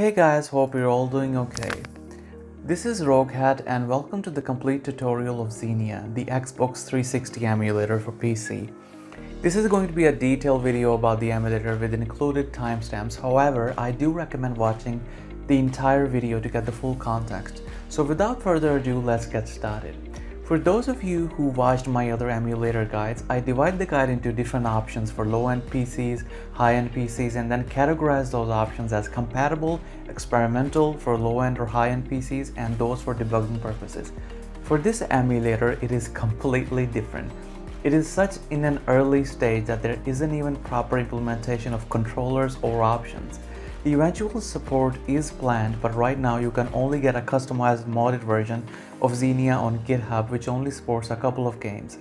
Hey guys, hope you're all doing okay. This is Roguehat and welcome to the complete tutorial of Xenia, the Xbox 360 emulator for PC. This is going to be a detailed video about the emulator with included timestamps, however, I do recommend watching the entire video to get the full context. So without further ado, let's get started. For those of you who watched my other emulator guides, I divide the guide into different options for low-end PCs, high-end PCs, and then categorize those options as compatible, experimental for low-end or high-end PCs, and those for debugging purposes. For this emulator, it is completely different. It is such in an early stage that there isn't even proper implementation of controllers or options. Eventual support is planned, but right now you can only get a customized modded version of Xenia on GitHub which only supports a couple of games.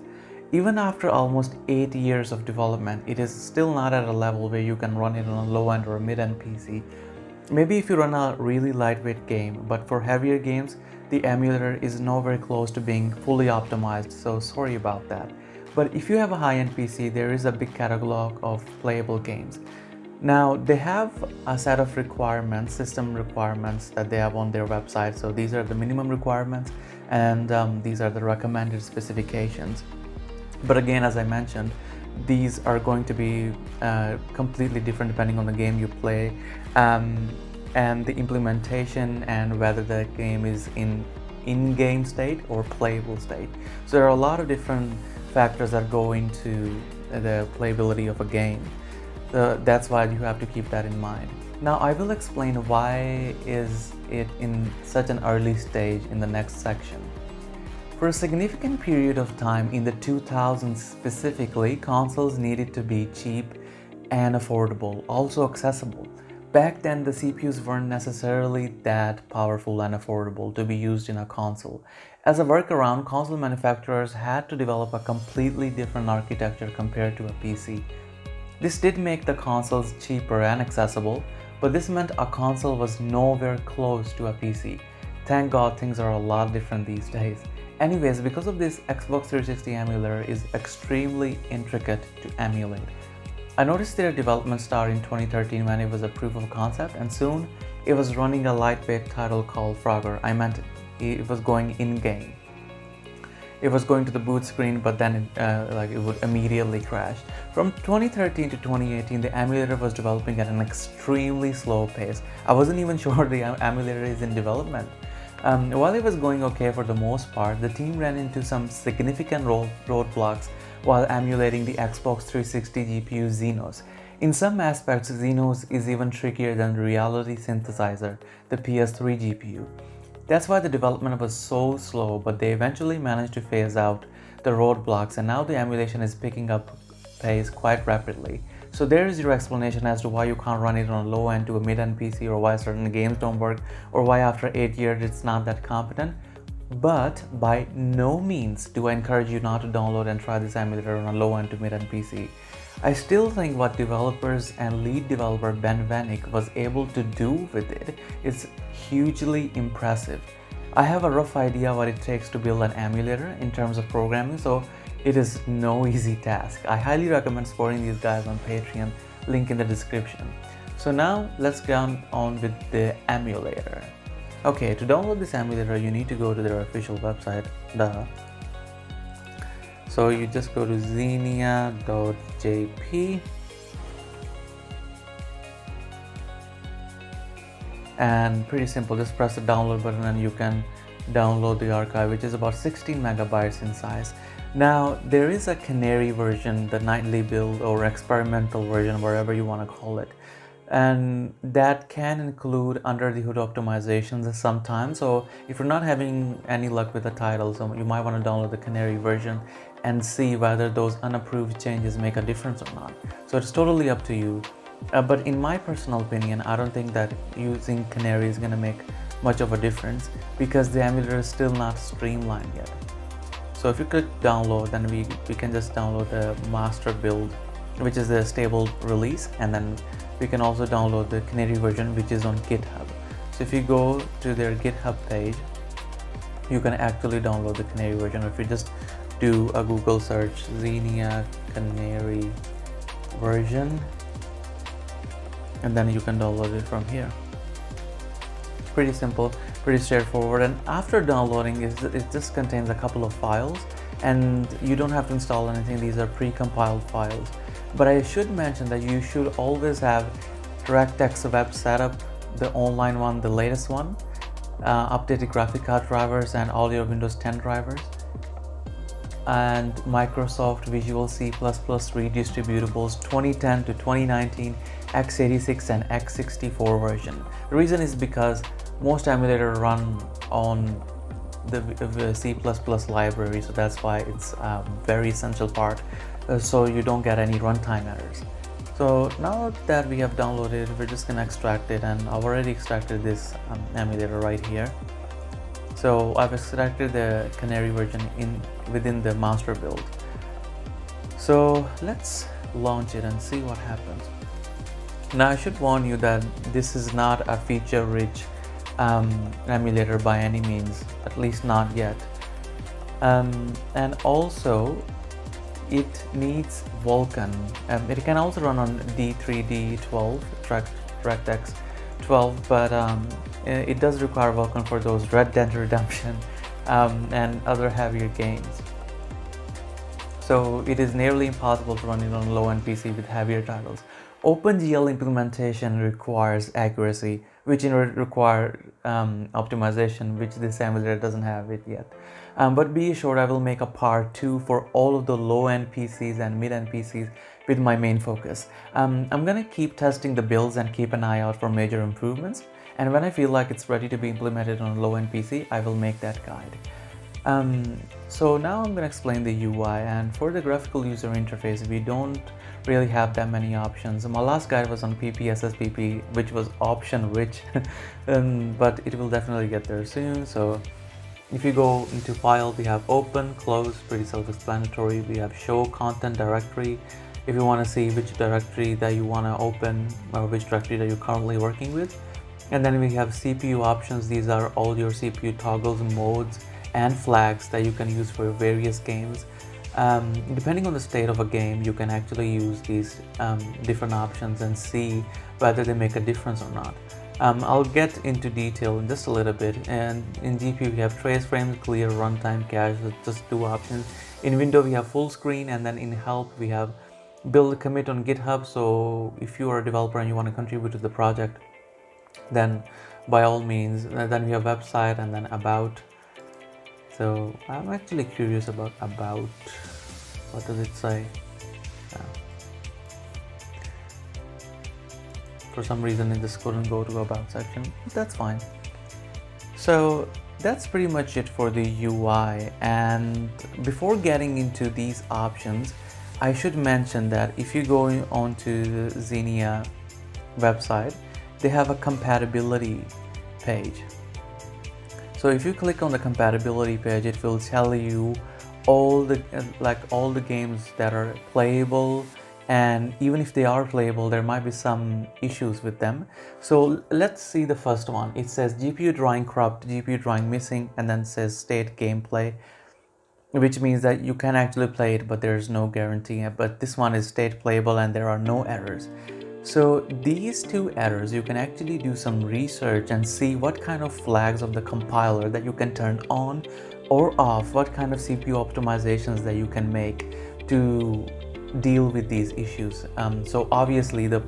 Even after almost 8 years of development, it is still not at a level where you can run it on a low-end or mid-end PC. Maybe if you run a really lightweight game, but for heavier games, the emulator is nowhere close to being fully optimized, so sorry about that. But if you have a high-end PC, there is a big catalog of playable games. Now they have a set of requirements, system requirements that they have on their website. So these are the minimum requirements and um, these are the recommended specifications. But again, as I mentioned, these are going to be uh, completely different depending on the game you play um, and the implementation and whether the game is in in-game state or playable state. So there are a lot of different factors that go into the playability of a game. Uh, that's why you have to keep that in mind. Now I will explain why is it in such an early stage in the next section. For a significant period of time in the 2000s specifically, consoles needed to be cheap and affordable, also accessible. Back then, the CPUs weren't necessarily that powerful and affordable to be used in a console. As a workaround, console manufacturers had to develop a completely different architecture compared to a PC. This did make the consoles cheaper and accessible, but this meant a console was nowhere close to a PC. Thank god things are a lot different these days. Anyways, because of this, Xbox 360 emulator is extremely intricate to emulate. I noticed their development start in 2013 when it was a proof of concept and soon it was running a lightweight title called Frogger. I meant it. It was going in-game it was going to the boot screen but then it, uh, like it would immediately crash. From 2013 to 2018 the emulator was developing at an extremely slow pace. I wasn't even sure the emulator is in development. Um, while it was going okay for the most part, the team ran into some significant road roadblocks while emulating the Xbox 360 GPU Xenos. In some aspects, Xenos is even trickier than Reality Synthesizer, the PS3 GPU. That's why the development was so slow, but they eventually managed to phase out the roadblocks and now the emulation is picking up pace quite rapidly. So there is your explanation as to why you can't run it on a low end to a mid-end PC or why certain games don't work or why after 8 years it's not that competent. But by no means do I encourage you not to download and try this emulator on a low end to mid-end PC. I still think what developers and lead developer Ben Vanik was able to do with it is hugely impressive. I have a rough idea what it takes to build an emulator in terms of programming, so it is no easy task. I highly recommend supporting these guys on Patreon, link in the description. So now let's get on with the emulator. Okay, to download this emulator, you need to go to their official website, the so you just go to xenia.jp and pretty simple just press the download button and you can download the archive which is about 16 megabytes in size. Now there is a canary version the nightly build or experimental version whatever you want to call it and that can include under the hood optimizations sometimes. So if you're not having any luck with the title so you might want to download the canary version and see whether those unapproved changes make a difference or not. So it's totally up to you. Uh, but in my personal opinion i don't think that using canary is going to make much of a difference because the emulator is still not streamlined yet. So if you click download then we, we can just download the master build which is the stable release and then we can also download the canary version which is on github. So if you go to their github page you can actually download the canary version. If you just do a google search xenia canary version and then you can download it from here. Pretty simple pretty straightforward. And after downloading it just contains a couple of files and you don't have to install anything. These are pre-compiled files but I should mention that you should always have DirectX web setup the online one the latest one uh, updated graphic card drivers and all your Windows 10 drivers and Microsoft Visual C++ redistributables 2010 to 2019 x86 and x64 version. The reason is because most emulators run on the, C++ library so that's why it's a very essential part so you don't get any runtime errors. So now that we have downloaded we're just gonna extract it and I've already extracted this um, emulator right here. So I've extracted the Canary version in within the master build. So let's launch it and see what happens. Now I should warn you that this is not a feature-rich um, emulator by any means, at least not yet. Um, and also, it needs Vulkan. Um, it can also run on D3, D12, DirectX 12, but um, it does require Vulkan for those Red Dead Redemption um, and other heavier games. So it is nearly impossible to run it on low-end PC with heavier titles. OpenGL implementation requires accuracy, which in require um, optimization, which this emulator doesn't have it yet. Um, but be assured I will make a part 2 for all of the low-end PCs and mid-end PCs with my main focus. Um, I'm gonna keep testing the builds and keep an eye out for major improvements. And when I feel like it's ready to be implemented on a low-end PC, I will make that guide. Um, so now I'm going to explain the UI and for the graphical user interface we don't really have that many options. My last guide was on PPSSPP which was option rich um, but it will definitely get there soon so if you go into file we have open, close, pretty self-explanatory. We have show content directory if you want to see which directory that you want to open or which directory that you're currently working with. And then we have CPU options. These are all your CPU toggles, modes, and flags that you can use for various games. Um, depending on the state of a game, you can actually use these um, different options and see whether they make a difference or not. Um, I'll get into detail in just a little bit and in GPU we have trace frames, clear, runtime, cache, just two options. In window we have full screen and then in help we have build commit on GitHub so if you are a developer and you want to contribute to the project then by all means then we have website and then about so I'm actually curious about about what does it say for some reason it just couldn't go to about section that's fine. So that's pretty much it for the UI and before getting into these options I should mention that if you go onto the Xenia website they have a compatibility page. So if you click on the compatibility page it will tell you all the like all the games that are playable and even if they are playable there might be some issues with them. So let's see the first one. It says gpu drawing corrupt gpu drawing missing and then says state gameplay which means that you can actually play it but there's no guarantee. But this one is state playable and there are no errors. So these two errors, you can actually do some research and see what kind of flags of the compiler that you can turn on or off, what kind of CPU optimizations that you can make to deal with these issues. Um, so obviously the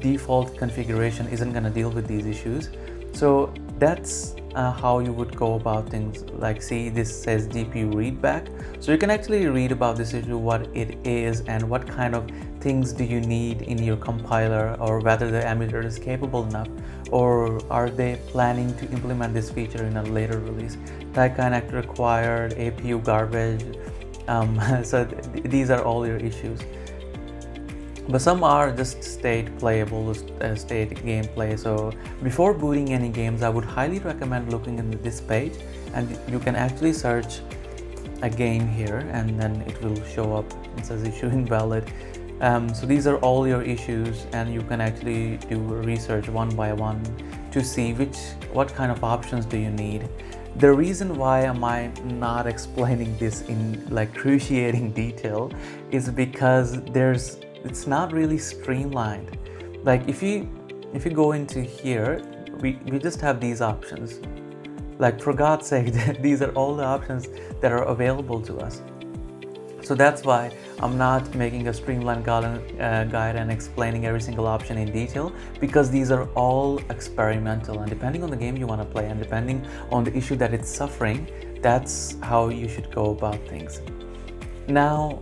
default configuration isn't going to deal with these issues. So that's uh, how you would go about things like see this says GPU readback so you can actually read about this issue what it is and what kind of things do you need in your compiler or whether the emulator is capable enough or are they planning to implement this feature in a later release that connect required APU garbage um, so th these are all your issues. But some are just state playable uh, state gameplay. So before booting any games i would highly recommend looking in this page and you can actually search a game here and then it will show up. It says issue invalid. Um, so these are all your issues and you can actually do research one by one to see which what kind of options do you need the reason why am I not explaining this in like cruciating detail is because there's it's not really streamlined like if you if you go into here we, we just have these options. Like for God's sake, these are all the options that are available to us. So that's why I'm not making a streamlined uh, guide and explaining every single option in detail because these are all experimental and depending on the game you want to play and depending on the issue that it's suffering, that's how you should go about things. Now,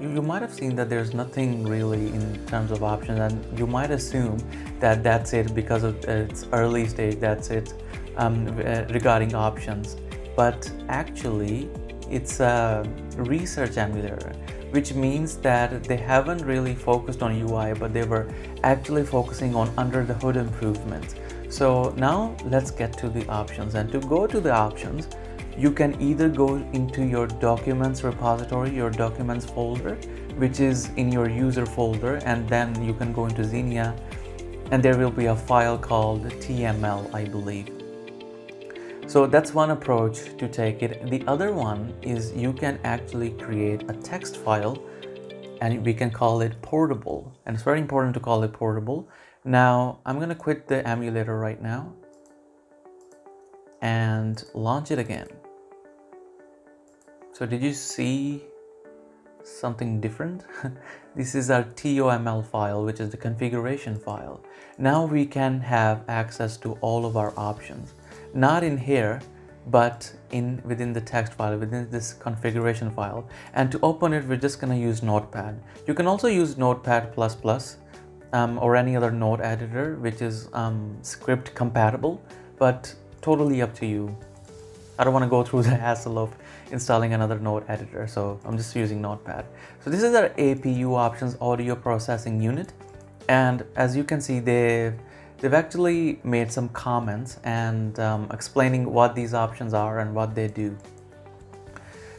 you, might have seen that there's nothing really in terms of options and you might assume that that's it because of its early stage that's it um, uh, regarding options but actually it's a research emulator which means that they haven't really focused on UI but they were actually focusing on under the hood improvements so now let's get to the options and to go to the options you can either go into your documents repository, your documents folder, which is in your user folder, and then you can go into Xenia and there will be a file called TOML, I believe. So that's one approach to take it. The other one is you can actually create a text file and we can call it portable. And it's very important to call it portable. Now I'm gonna quit the emulator right now and launch it again. So did you see something different? this is our TOML file, which is the configuration file. Now we can have access to all of our options. Not in here, but in within the text file, within this configuration file. And to open it, we're just gonna use Notepad. You can also use Notepad++, um, or any other node editor, which is um, script compatible, but totally up to you. I don't want to go through the hassle of installing another node editor so I'm just using notepad so this is our APU options audio processing unit and as you can see they've they've actually made some comments and um, explaining what these options are and what they do.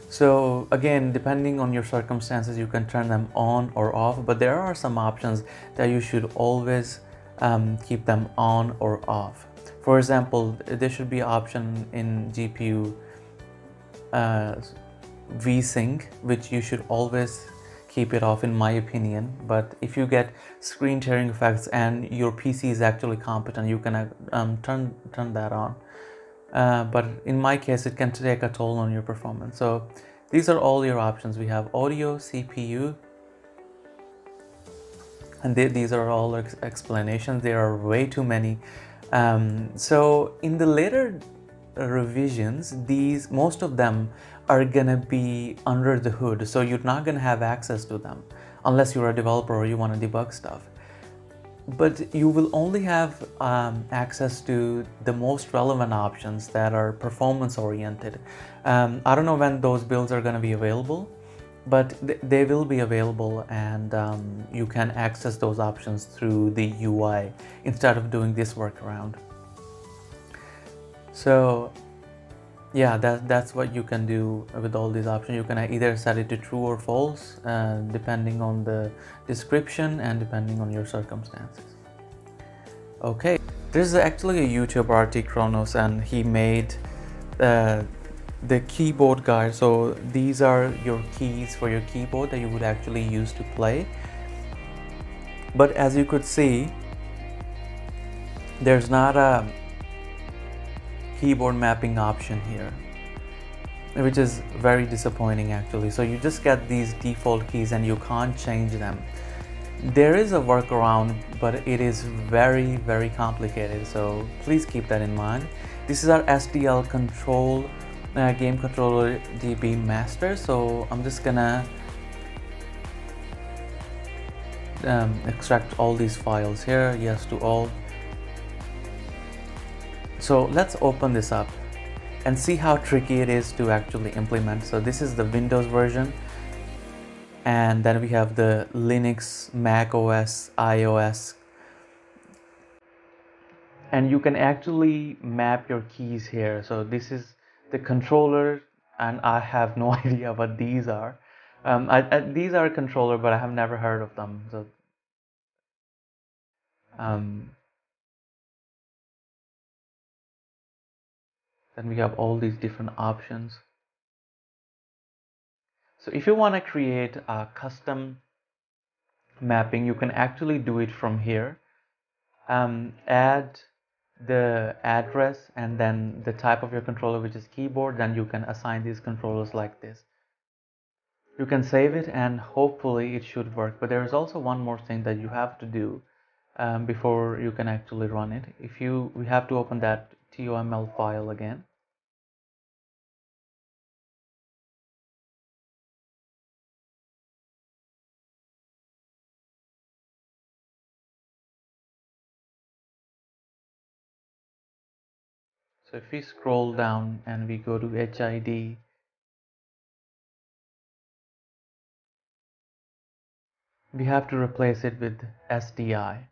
So again depending on your circumstances you can turn them on or off but there are some options that you should always um, keep them on or off. For example there should be an option in GPU uh, VSync, which you should always keep it off in my opinion. But if you get screen tearing effects and your PC is actually competent, you can um, turn, turn that on. Uh, but in my case, it can take a toll on your performance. So these are all your options. We have audio, CPU, and they, these are all ex explanations. There are way too many. Um, so in the later revisions, these most of them are gonna be under the hood, so you're not gonna have access to them unless you're a developer or you want to debug stuff. But you will only have um, access to the most relevant options that are performance oriented. Um, I don't know when those builds are to be available, but th they will be available and um, you can access those options through the UI instead of doing this workaround. So yeah, that, that's what you can do with all these options. You can either set it to true or false, uh, depending on the description and depending on your circumstances. Okay, this is actually a youtube RT Kratos, and he made uh, the keyboard guide. So these are your keys for your keyboard that you would actually use to play. But as you could see, there's not a keyboard mapping option here which is very disappointing actually. So you just get these default keys and you can't change them. There is a workaround but it is very very complicated. So please keep that in mind. This is our SDL control uh, game controller DB master. So I'm just gonna um, extract all these files here. Yes to all so let's open this up and see how tricky it is to actually implement. So this is the Windows version and then we have the Linux, Mac OS, iOS and you can actually map your keys here. So this is the controller and I have no idea what these are. Um, I, I, these are a controller but I have never heard of them. So um, then we have all these different options. So if you want to create a custom mapping you can actually do it from here. Um, add the address and then the type of your controller which is keyboard then you can assign these controllers like this. You can save it and hopefully it should work but there is also one more thing that you have to do um, before you can actually run it. If you we have to open that toml file again So if we scroll down and we go to HID, we have to replace it with SDI.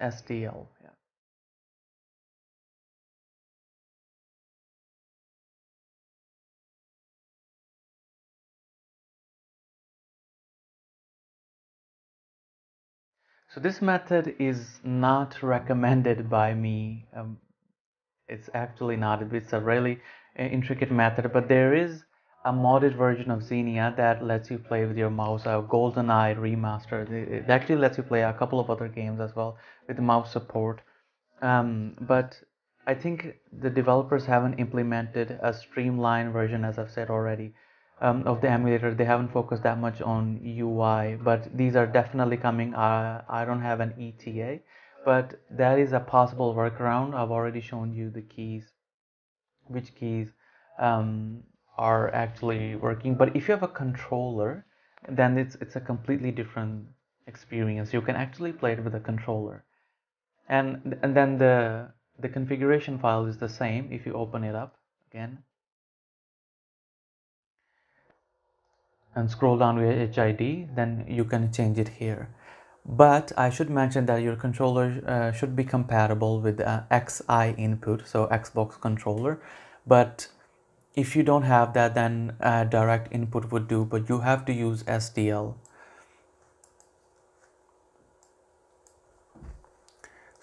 SDL. Yeah. So this method is not recommended by me. Um, it's actually not. It's a really intricate method, but there is a modded version of Xenia that lets you play with your mouse. A GoldenEye remastered. It actually lets you play a couple of other games as well with mouse support. Um, but I think the developers haven't implemented a streamlined version, as I've said already um, of the emulator they haven't focused that much on UI but these are definitely coming uh, I don't have an ETA but that is a possible workaround I've already shown you the keys which keys um, are actually working. But if you have a controller then it's it's a completely different experience. You can actually play it with a controller. And and then the the configuration file is the same if you open it up again. And scroll down to HID then you can change it here. But I should mention that your controller uh, should be compatible with uh, XI input so Xbox controller. But if you don't have that then uh, direct input would do but you have to use SDL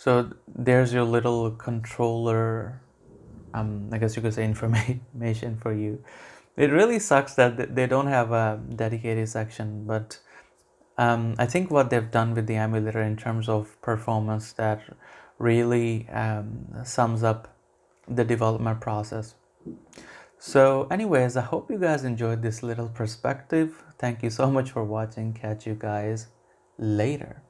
so there's your little controller. Um, I guess you could say information for you. It really sucks that they don't have a dedicated section but um, I think what they've done with the emulator in terms of performance that really um, sums up the development process so anyways I hope you guys enjoyed this little perspective. Thank you so much for watching. Catch you guys later